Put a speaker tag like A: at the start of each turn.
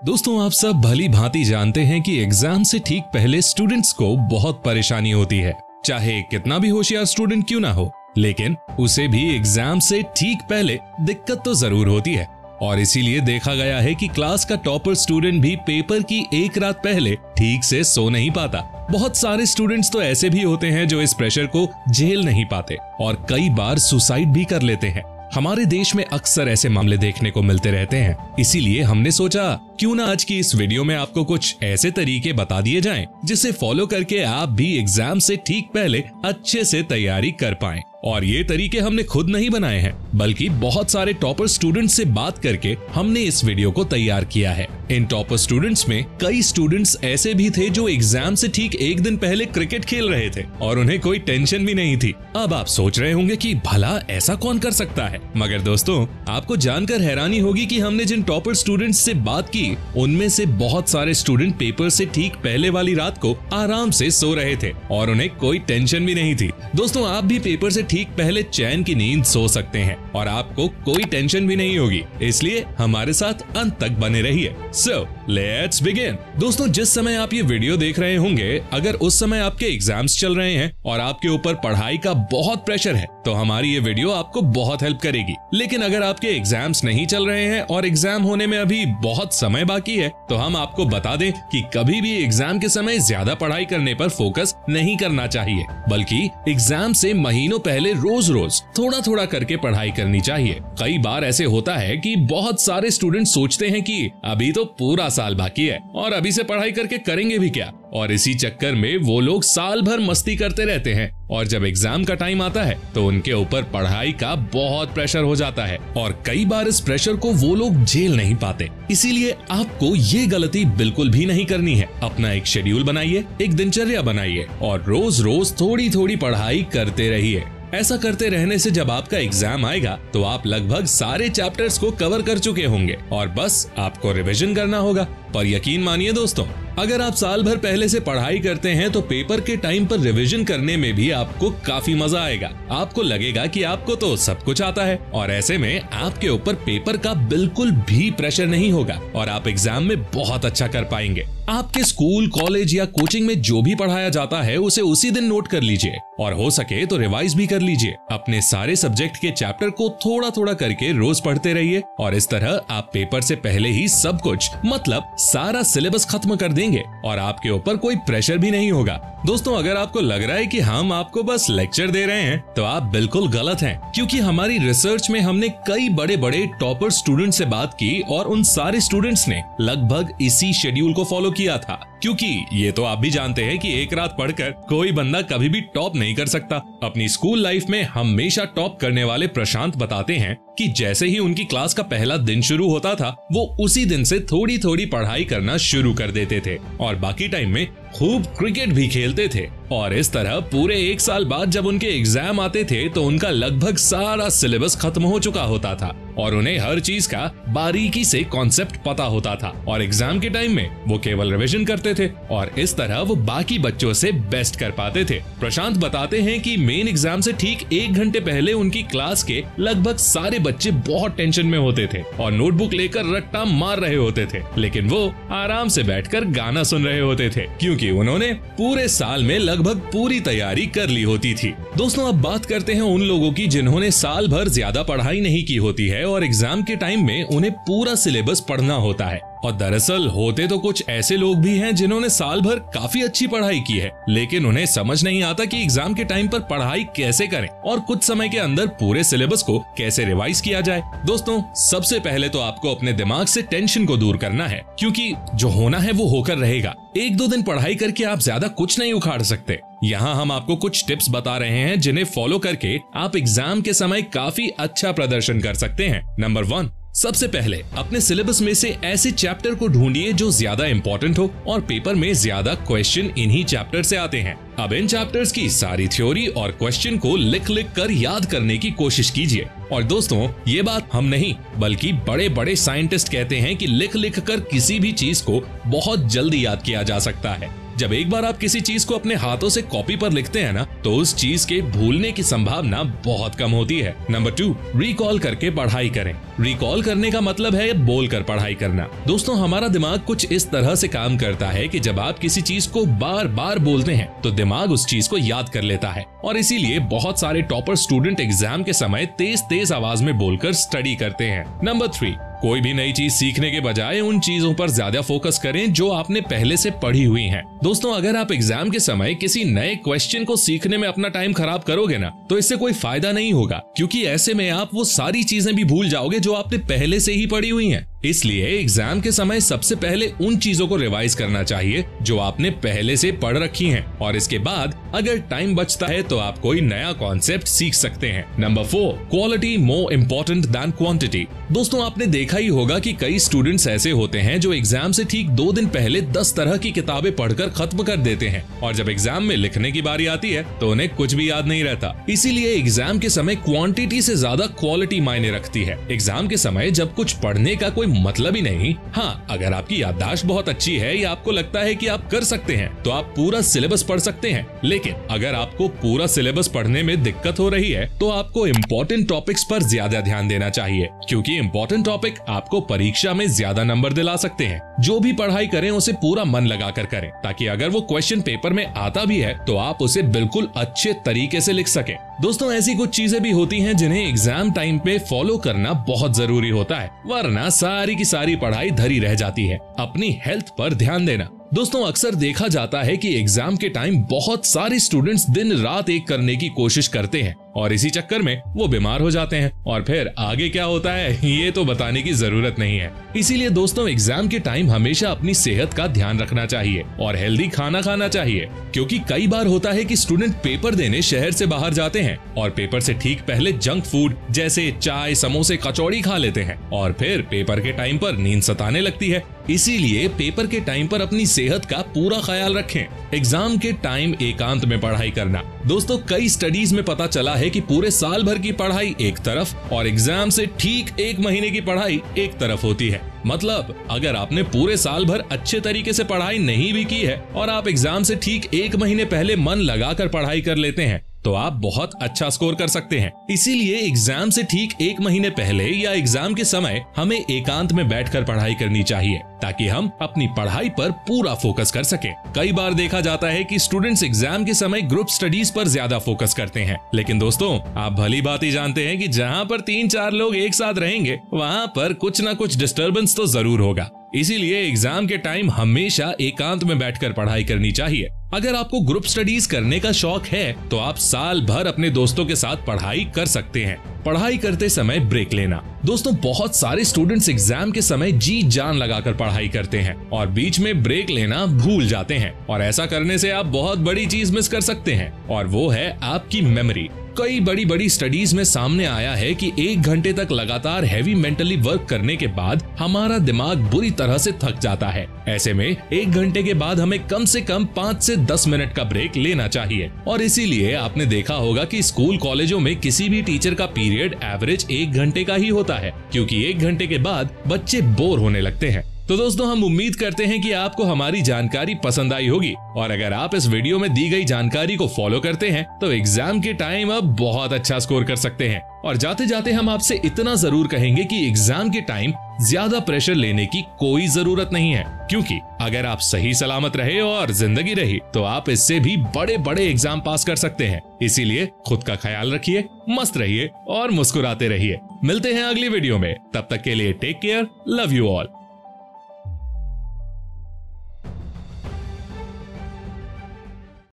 A: दोस्तों, आप सब भली भांति जानते हैं कि एग्ज़ाम से ठीक पहले स्टूडेंट्स को बहुत परेशानी होती है। चाहे कितना भी होशियार स्टूडेंट क्यों ना हो, लेकिन उसे भी एग्ज़ाम से ठीक पहले दिक्कत तो ज़रूर होती है। और इसीलिए देखा गया है कि क्लास का टॉपर स्टूडेंट भी पेपर की एक रात पहले ठीक से सो नहीं पाता। बहुत सारे स्टूडेंट्स तो ऐसे भी होते हैं जो इस प्रेशर को झेल नहीं पाते और कई बार सुसाइड भी कर लेते हैं। हमारे देश में अक्सर ऐसे मामले देखने को मिलते रहते हैं। इसीलिए हमने सोचा, क्यों ना आज की इस वीडियो में आपको कुछ ऐसे तरीके बता दिए जाएँ, जिसे फॉलो करके आप भी एग्ज़ाम से ठीक पहले अच्छे से तैयारी कर पाएँ। और ये तरीके हमने खुद नहीं बनाए हैं। बल्कि बहुत सारे टॉपर स्टूडेंट्स से बात करके हमने इस वीडियो को तैयार किया है। इन टॉपर स्टूडेंट्स में कई स्टूडेंट्स ऐसे भी थे जो एग्ज़ाम से ठीक एक दिन पहले क्रिकेट खेल रहे थे और उन्हें कोई टेंशन भी नहीं थी। अब आप सोच रहे होंगे कि भला ऐसा कौन कर सकता है? मगर दोस्तों, आपको जानकर हैरानी होगी कि हमने जिन टॉपर स्टूडेंट्स से बात की, उनमें से बहुत सारे स्टूडेंट पेपर से ठीक पहले वाली रात को आराम से सो रहे थे और उन्हें कोई टेंशन भी नहीं थी। दोस्तों, आप भी पेपर से ठीक पहले चैन की नींद सो सकते हैं। और आपको कोई टेंशन भी नहीं होगी। इसलिए हमारे साथ अंत तक बने रहिए। सो लेट्स बिगिन दोस्तों, जिस समय आप ये वीडियो देख रहे होंगे, अगर उस समय आपके एग्ज़ाम्स चल रहे हैं और आपके ऊपर पढ़ाई का बहुत प्रेशर है तो हमारी ये वीडियो आपको बहुत हेल्प करेगी। लेकिन अगर आपके एग्ज़ाम्स नहीं चल रहे हैं और एग्ज़ाम होने में अभी बहुत समय बाकी है तो हम आपको बता दें कि कभी भी एग्ज़ाम के समय ज़्यादा पढ़ाई करने पर फोकस नहीं करना चाहिए, बल्कि एग्ज़ाम से महीनों पहले रोज रोज थोड़ा थोड़ा करके पढ़ाई करनी चाहिए। कई बार ऐसे होता है कि बहुत सारे स्टूडेंट सोचते हैं कि अभी तो पूरा साल बाकी है, और अभी से पढ़ाई करके करेंगे भी क्या? और इसी चक्कर में वो लोग साल भर मस्ती करते रहते हैं। और जब एग्ज़ाम का टाइम आता है तो उनके ऊपर पढ़ाई का बहुत प्रेशर हो जाता है। और कई बार इस प्रेशर को वो लोग झेल नहीं पाते। इसीलिए आपको ये गलती बिल्कुल भी नहीं करनी है। अपना एक शेड्यूल बनाइए, एक दिनचर्या बनाइए और रोज रोज थोड़ी थोड़ी पढ़ाई करते रहिए। ऐसा करते रहने से जब आपका एग्ज़ाम आएगा तो आप लगभग सारे चैप्टर्स को कवर कर चुके होंगे। और बस आपको रिवीजन करना होगा। पर यकीन मानिए दोस्तों, अगर आप साल भर पहले से पढ़ाई करते हैं तो पेपर के टाइम पर रिवीजन करने में भी आपको काफ़ी मज़ा आएगा। आपको लगेगा कि आपको तो सब कुछ आता है, और ऐसे में आपके ऊपर पेपर का बिल्कुल भी प्रेशर नहीं होगा, और आप एग्ज़ाम में बहुत अच्छा कर पाएँगे। आपके स्कूल कॉलेज या कोचिंग में जो भी पढ़ाया जाता है, उसे उसी दिन नोट कर लीजिए, और हो सके तो रिवाइज भी कर लीजिए। अपने सारे सब्जेक्ट के चैप्टर को थोड़ा थोड़ा करके रोज पढ़ते रहिए, और इस तरह आप पेपर से पहले ही सब कुछ मतलब सारा सिलेबस खत्म कर देंगे और आपके ऊपर कोई प्रेशर भी नहीं होगा। दोस्तों, अगर आपको लग रहा है कि हम आपको बस लेक्चर दे रहे हैं तो आप बिल्कुल गलत हैं, क्योंकि हमारी रिसर्च में हमने कई बड़े बड़े टॉपर स्टूडेंट से बात की और उन सारे स्टूडेंट्स ने लगभग इसी शेड्यूल को फॉलो किया था। क्योंकि ये तो आप भी जानते हैं कि एक रात पढ़कर कोई बंदा कभी भी टॉप नहीं कर सकता। अपनी स्कूल लाइफ में हमेशा टॉप करने वाले प्रशांत बताते हैं कि जैसे ही उनकी क्लास का पहला दिन शुरू होता था, वो उसी दिन से थोड़ी थोड़ी पढ़ाई करना शुरू कर देते थे। और बाकी टाइम में खूब क्रिकेट भी खेलते थे। और इस तरह पूरे एक साल बाद जब उनके एग्ज़ाम आते थे तो उनका लगभग सारा सिलेबस खत्म हो चुका होता था। और उन्हें हर चीज़ का बारीकी से कॉन्सेप्ट पता होता था। और एग्ज़ाम के टाइम में वो केवल रिविजन करते थे और इस तरह वो बाकी बच्चों से बेस्ट कर पाते थे। प्रशांत बताते हैं कि मेन एग्ज़ाम से ठीक एक घंटे पहले उनकी क्लास के लगभग सारे बच्चे बहुत टेंशन में होते थे और नोटबुक लेकर रट्टा मार रहे होते थे। लेकिन वो आराम से बैठकर गाना सुन रहे होते थे, क्योंकि उन्होंने पूरे साल में लगभग पूरी तैयारी कर ली होती थी। दोस्तों, अब बात करते हैं उन लोगों की जिन्होंने साल भर ज़्यादा पढ़ाई नहीं की होती है और एग्ज़ाम के टाइम में उन्हें पूरा सिलेबस पढ़ना होता है। और दरअसल होते तो कुछ ऐसे लोग भी हैं जिन्होंने साल भर काफ़ी अच्छी पढ़ाई की है, लेकिन उन्हें समझ नहीं आता कि एग्ज़ाम के टाइम पर पढ़ाई कैसे करें और कुछ समय के अंदर पूरे सिलेबस को कैसे रिवाइज किया जाए। दोस्तों, सबसे पहले तो आपको अपने दिमाग से टेंशन को दूर करना है, क्योंकि जो होना है वो होकर रहेगा। एक दो दिन पढ़ाई करके आप ज़्यादा कुछ नहीं उखाड़ सकते। यहाँ हम आपको कुछ टिप्स बता रहे हैं जिन्हें फॉलो करके आप एग्ज़ाम के समय काफ़ी अच्छा प्रदर्शन कर सकते हैं। नंबर वन सबसे पहले, अपने सिलेबस में से ऐसे चैप्टर को ढूंढिए जो ज़्यादा इंपॉर्टेंट हो और पेपर में ज़्यादा क्वेश्चन इन्हीं चैप्टर से आते हैं। अब इन चैप्टर्स की सारी थ्योरी और क्वेश्चन को लिख लिख कर याद करने की कोशिश कीजिए। और दोस्तों, ये बात हम नहीं, बल्कि बड़े बड़े साइंटिस्ट कहते हैं कि लिख लिख कर किसी भी चीज़ को बहुत जल्दी याद किया जा सकता है। जब एक बार आप किसी चीज़ को अपने हाथों से कॉपी पर लिखते हैं ना तो उस चीज़ के भूलने की संभावना बहुत कम होती है। नंबर टू रिकॉल करके पढ़ाई करें। रिकॉल करने का मतलब है बोल कर पढ़ाई करना। दोस्तों, हमारा दिमाग कुछ इस तरह से काम करता है कि जब आप किसी चीज़ को बार बार बोलते हैं तो दिमाग उस चीज़ को याद कर लेता है। और इसीलिए बहुत सारे टॉपर स्टूडेंट एग्ज़ाम के समय तेज तेज आवाज़ में बोलकर स्टडी करते हैं नंबर थ्री कोई भी नई चीज़ सीखने के बजाय उन चीज़ों पर ज़्यादा फोकस करें जो आपने पहले से पढ़ी हुई हैं। दोस्तों, अगर आप एग्ज़ाम के समय किसी नए क्वेश्चन को सीखने में अपना टाइम खराब करोगे ना तो इससे कोई फ़ायदा नहीं होगा, क्योंकि ऐसे में आप वो सारी चीज़ें भी भूल जाओगे जो आपने पहले से ही पढ़ी हुई हैं। इसलिए एग्ज़ाम के समय सबसे पहले उन चीज़ों को रिवाइज करना चाहिए, जो आपने पहले से पढ़ रखी हैं। और इसके बाद, अगर टाइम बचता है तो आप कोई नया कॉन्सेप्ट सीख सकते हैं। Number four quality more important than quantity दोस्तों, आपने देखा ही होगा कि कई स्टूडेंट्स ऐसे होते हैं जो एग्ज़ाम से ठीक दो दिन पहले दस तरह की किताबें पढ़कर खत्म कर देते हैं। और जब एग्ज़ाम में लिखने की बारी आती है तो उन्हें कुछ भी याद नहीं रहता। इसीलिए एग्ज़ाम के समय क्वांटिटी से ज़्यादा क्वालिटी मायने रखती है। एग्ज़ाम के समय जब कुछ पढ़ने का कोई मतलब ही नहीं। हाँ अगर आपकी याददाश्त बहुत अच्छी है या आपको लगता है कि आप कर सकते हैं तो आप पूरा सिलेबस पढ़ सकते हैं। लेकिन अगर आपको पूरा सिलेबस पढ़ने में दिक्कत हो रही है तो आपको इम्पोर्टेंट टॉपिक्स पर ज़्यादा ध्यान देना चाहिए। क्योंकि इम्पोर्टेंट टॉपिक आपको परीक्षा में ज़्यादा नंबर दिला सकते हैं। जो भी पढ़ाई करें, उसे पूरा मन लगाकर करें, ताकि अगर वो क्वेश्चन पेपर में आता भी है तो आप उसे बिल्कुल अच्छे तरीके से लिख सके। दोस्तों, ऐसी कुछ चीज़ें भी होती हैं जिन्हें एग्ज़ाम टाइम पे फॉलो करना बहुत ज़रूरी होता है, वरना सारी की सारी पढ़ाई धरी रह जाती है। अपनी हेल्थ पर ध्यान देना। दोस्तों, अक्सर देखा जाता है कि एग्ज़ाम के टाइम बहुत सारे स्टूडेंट्स दिन रात एक करने की कोशिश करते हैं। और इसी चक्कर में वो बीमार हो जाते हैं। और फिर आगे क्या होता है? ये तो बताने की ज़रूरत नहीं है। इसीलिए दोस्तों एग्ज़ाम के टाइम हमेशा अपनी सेहत का ध्यान रखना चाहिए और हेल्दी खाना खाना चाहिए। क्योंकि कई बार होता है कि स्टूडेंट पेपर देने शहर से बाहर जाते हैं और पेपर से ठीक पहले जंक फ़ूड जैसे चाय, समोसे, कचौड़ी खा लेते हैं। और फिर पेपर के टाइम पर नींद सताने लगती है। इसीलिए पेपर के टाइम पर अपनी सेहत का पूरा ख्याल रखें। एग्ज़ाम के टाइम एकांत में पढ़ाई करना। दोस्तों, कई स्टडीज़ में पता चला है कि पूरे साल भर की पढ़ाई एक तरफ़ और एग्ज़ाम से ठीक एक महीने की पढ़ाई एक तरफ़ होती है। मतलब अगर आपने पूरे साल भर अच्छे तरीके से पढ़ाई नहीं भी की है और आप एग्ज़ाम से ठीक एक महीने पहले मन लगाकर पढ़ाई कर लेते हैं तो आप बहुत अच्छा स्कोर कर सकते हैं। इसीलिए एग्ज़ाम से ठीक एक महीने पहले या एग्ज़ाम के समय हमें एकांत में बैठकर पढ़ाई करनी चाहिए, ताकि हम अपनी पढ़ाई पर पूरा फोकस कर सके। कई बार देखा जाता है कि स्टूडेंट्स एग्ज़ाम के समय ग्रुप स्टडीज़ पर ज़्यादा फोकस करते हैं। लेकिन दोस्तों, आप भली बात ही जानते हैं कि जहाँ पर तीन चार लोग एक साथ रहेंगे, वहाँ पर कुछ न कुछ डिस्टर्बेंस तो ज़रूर होगा। इसीलिए एग्ज़ाम के टाइम हमेशा एकांत में बैठकर पढ़ाई करनी चाहिए। अगर आपको ग्रुप स्टडीज़ करने का शौक है तो आप साल भर अपने दोस्तों के साथ पढ़ाई कर सकते हैं। पढ़ाई करते समय ब्रेक लेना। दोस्तों, बहुत सारे स्टूडेंट्स एग्ज़ाम के समय जी जान लगाकर पढ़ाई करते हैं और बीच में ब्रेक लेना भूल जाते हैं। और ऐसा करने से आप बहुत बड़ी चीज़ मिस कर सकते हैं। और वो है आपकी मेमोरी कई बड़ी बड़ी स्टडीज़ में सामने आया है कि एक घंटे तक लगातार हैवी मेंटली वर्क करने के बाद हमारा दिमाग बुरी तरह से थक जाता है। ऐसे में एक घंटे के बाद हमें कम से कम पाँच से दस मिनट का ब्रेक लेना चाहिए। और इसीलिए आपने देखा होगा कि स्कूल कॉलेजों में किसी भी टीचर का पीरियड एवरेज एक घंटे का ही होता है, क्योंकि एक घंटे के बाद बच्चे बोर होने लगते हैं। तो दोस्तों, हम उम्मीद करते हैं कि आपको हमारी जानकारी पसंद आई होगी। और अगर आप इस वीडियो में दी गई जानकारी को फॉलो करते हैं तो एग्ज़ाम के टाइम अब बहुत अच्छा स्कोर कर सकते हैं। और जाते जाते हम आपसे इतना ज़रूर कहेंगे कि एग्ज़ाम के टाइम ज़्यादा प्रेशर लेने की कोई ज़रूरत नहीं है। क्योंकि अगर आप सही सलामत रहे और ज़िंदगी रही तो आप इससे भी बड़े बड़े एग्ज़ाम पास कर सकते हैं। इसीलिए खुद का ख्याल रखिए, मस्त रहिए और मुस्कुराते रहिए। मिलते हैं अगली वीडियो में। तब तक के लिए take care love you all